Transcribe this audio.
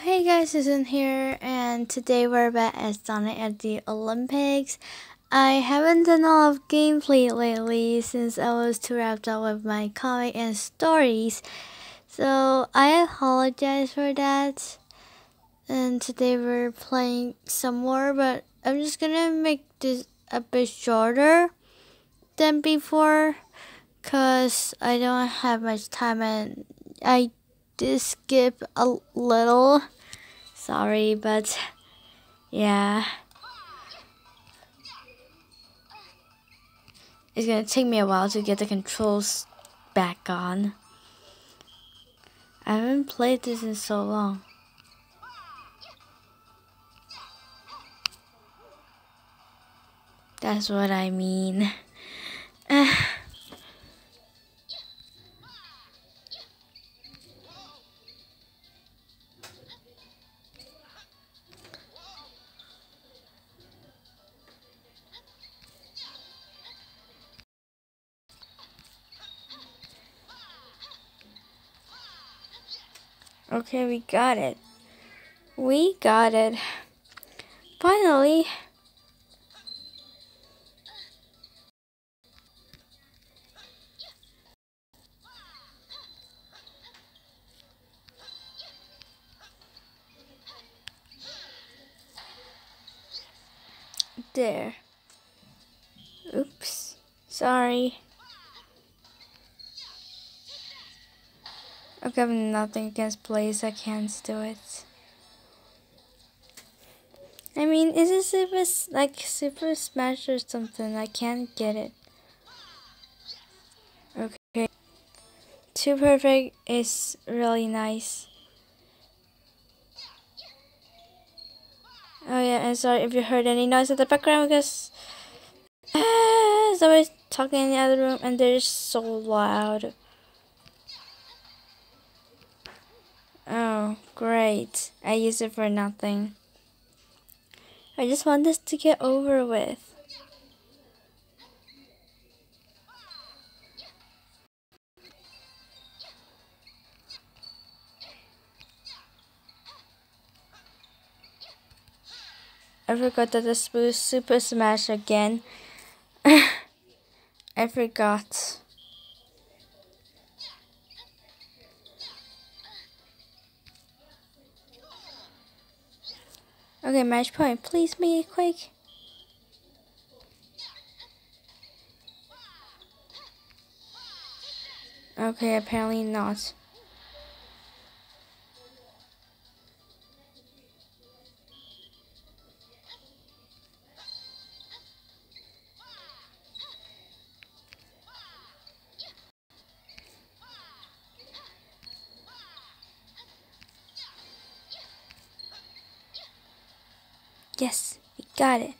Hey guys, Susan here, and today we're back at Sonic at the Olympics. I haven't done a lot of gameplay lately since I was too wrapped up with my comic and stories, so I apologize for that. And today we're playing some more, but I'm just gonna make this a bit shorter than before, cause I don't have much time and I did skip a little. Sorry, but yeah. It's gonna take me a while to get the controls back on. I haven't played this in so long. That's what I mean. Okay, we got it. We got it. Finally. There. Oops. Sorry. Okay, I have got nothing against Blaze. I can't do it. I mean, is it super, like Super Smash or something? I can't get it. Okay. Too Perfect is really nice. Oh yeah, and sorry if you heard any noise in the background because uh, somebody's talking in the other room and they're so loud. Oh, great. I use it for nothing. I just want this to get over with. I forgot that this was Super Smash again. I forgot. Okay, match point. Please make it quick. Okay, apparently not. Yes, we got it.